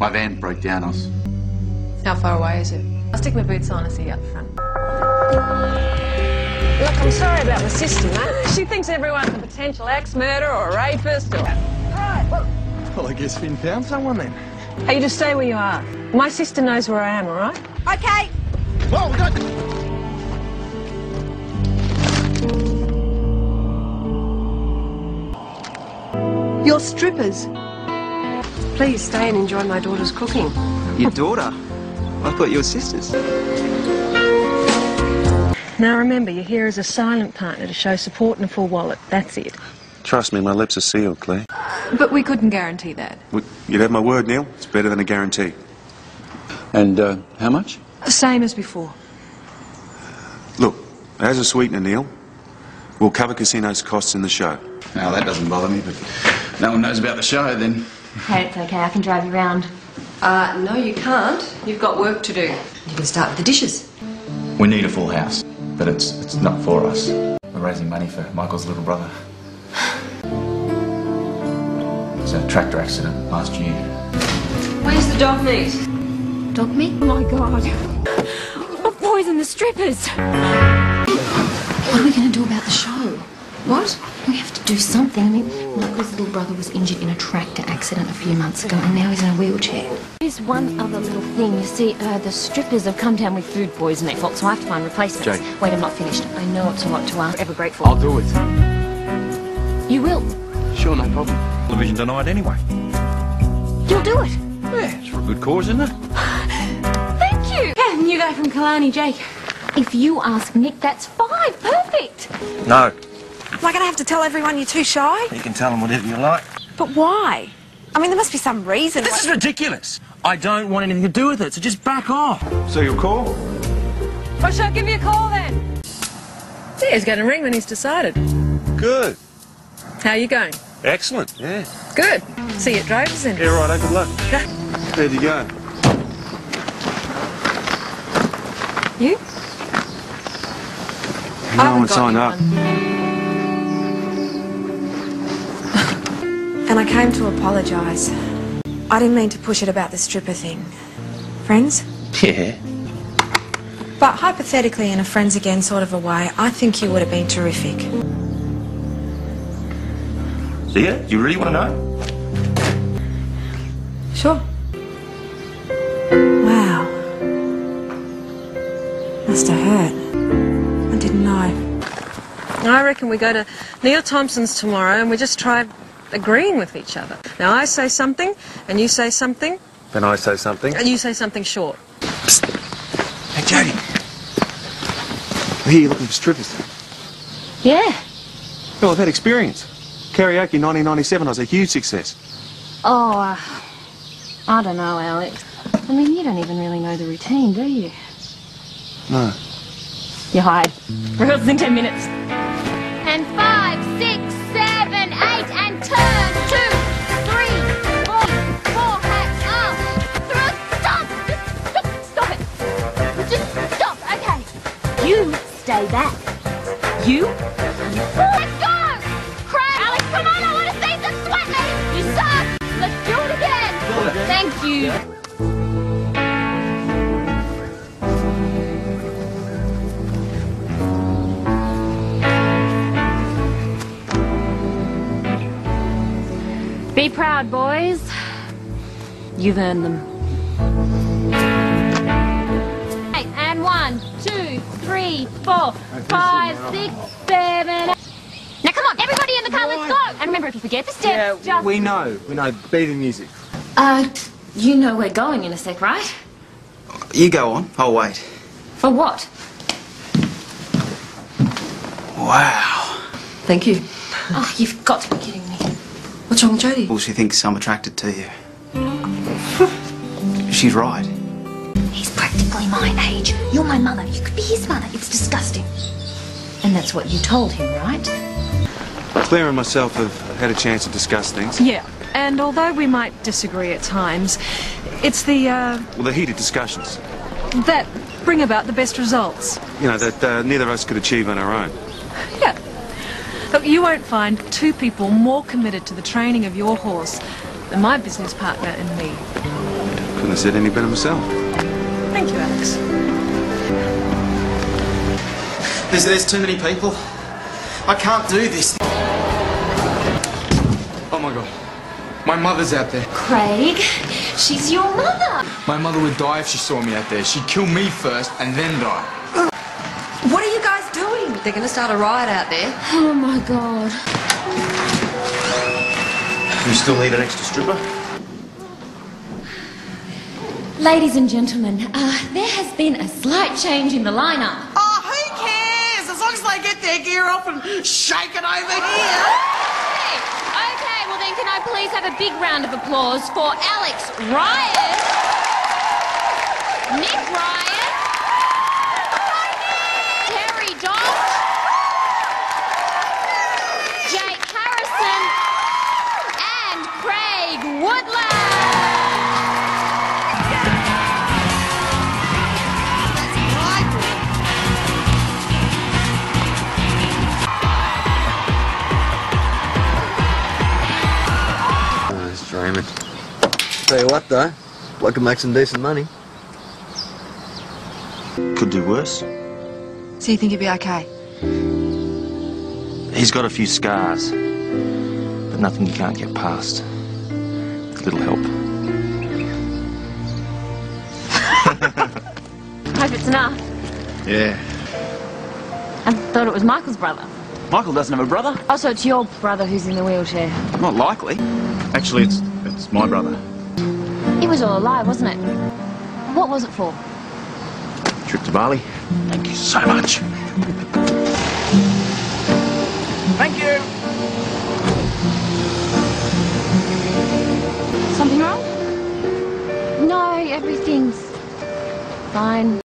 My van broke down. I was How far away is it? I'll stick my boots on and see you up front. Look, I'm sorry about my sister, mate. She thinks everyone's a potential ex-murderer or a rapist or... Right, well, Well, I guess Finn found someone then. hey, you just stay where you are. My sister knows where I am, all right? Okay. Whoa, we got... You're strippers. Please stay and enjoy my daughter's cooking. Your daughter? I thought you were sisters. Now remember, you're here as a silent partner to show support and a full wallet. That's it. Trust me, my lips are sealed, Claire. But we couldn't guarantee that. Would- You'd have my word, Neil. It's better than a guarantee. And uh, how much? The Same as before. Look, as a sweetener, Neil, we'll cover casino's costs in the show. Now that doesn't bother me, but no one knows about the show then. Hey, it's okay. I can drive you around. Uh, no, you can't. You've got work to do. You can start with the dishes. We need a full house, but it's it's not for us. We're raising money for Michael's little brother. it was a tractor accident last year. Where's the dog meat? Dog meat? Oh my god. What poison the strippers? What are we going to do about the show? What? We have to do something. I mean, Michael's little brother was injured in a tractor accident a few months ago, and now he's in a wheelchair. There's one other little thing. You see, uh, the strippers have come down with food poisoning, fault, so I have to find replacements. Jane. Wait, I'm not finished. I know it's a lot to ask. Ever grateful. I'll do it. You will. Sure, no problem. Television tonight anyway. You'll do it. Yeah, it's for a good cause, isn't it? Thank you. Yeah, new guy from Killarney, Jake. If you ask Nick, that's fine. Perfect. No. Am I going to have to tell everyone you're too shy? You can tell them whatever you like. But why? I mean, there must be some reason. This is ridiculous. I don't want anything to do with it, so just back off. So you'll call? Well, shall I give you a call then? Yeah, he's going to ring when he's decided. Good. How are you going? Excellent. Yeah. Good. See you at Drovers then. Yeah, right. Good luck. Where'd you go? You? No haven't one signed you up. And I came to apologise. I didn't mean to push it about the stripper thing. Friends? Yeah. But hypothetically, in a friends again sort of a way, I think you would have been terrific. So yeah, do you really want to know? Sure. Wow. Must have hurt. I didn't know. I reckon we go to Neil Thompson's tomorrow and we just try agreeing with each other. Now I say something and you say something Then I say something. and you say something short. Hey, Jodi. I hear you're looking for strippers. Yeah. Well, I've had experience. Karaoke 1997 was a huge success. Oh, uh, I don't know, Alex. I mean, you don't even really know the routine, do you? No. You hide. Rehearsals in ten minutes. Let's go! Craig! Alex, come on, I want to see! You suck! Let's do it again! Thank you. Be proud, boys. You've earned them. Three, four, five, six, seven. Now come on, everybody in the car, let's go! And remember, if you forget the steps, just... We know. We know. Be the music. Uh, you know we're going in a sec, right? You go on. I'll wait. For what? Wow. Thank you. Oh, you've got to be kidding me. What's wrong with Jodi? Well, she thinks I'm attracted to you. She's right. He's practically my age. You're my mother. You could be his mother. It's disgusting. And that's what you told him, right? Claire and myself have had a chance to discuss things. Yeah. And although we might disagree at times, it's the, uh, Well, the heated discussions. that bring about the best results. You know, that uh, neither of us could achieve on our own. Yeah. Look, you won't find two people more committed to the training of your horse than my business partner and me. Couldn't have said any better myself. Thank you, Alex. There's, there's too many people. I can't do this. Oh my god. My mother's out there. Craig, she's your mother. My mother would die if she saw me out there. She'd kill me first and then die. What are you guys doing? They're going to start a riot out there. Oh my god. You still need an extra stripper? Ladies and gentlemen, uh, there has been a slight change in the lineup. Oh, who cares? As long as they get their gear off and shake it over here. Okay, okay, well then can I please have a big round of applause for Alex Ryan, Nick Ryan, It's. Tell you what, though, bloke can make some decent money. Could do worse. So you think you'd be okay? He's got a few scars, but nothing you can't get past. With a little help. Hope it's enough. Yeah. I thought it was Michael's brother. Michael doesn't have a brother. Oh, so it's your brother who's in the wheelchair. Not likely. Actually, it's it's my brother. It was all a lie, wasn't it? What was it for? Trip to Bali. Thank you so much. Thank you. Something wrong? No, everything's fine.